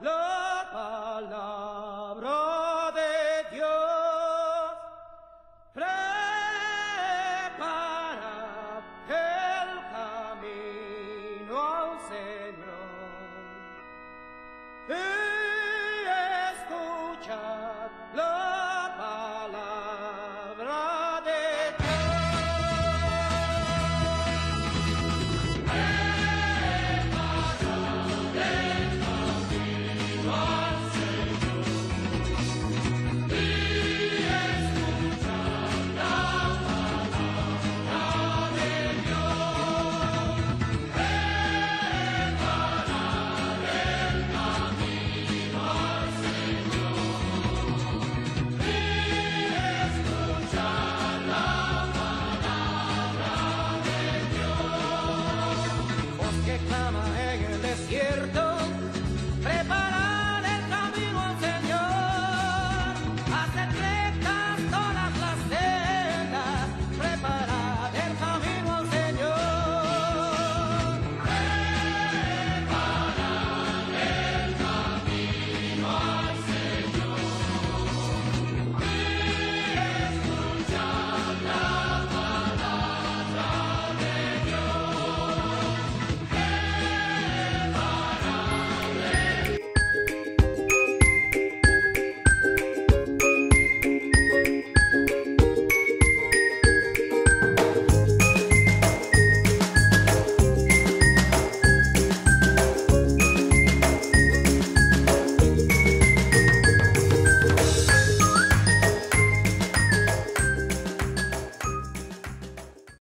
love. que clama en el desierto.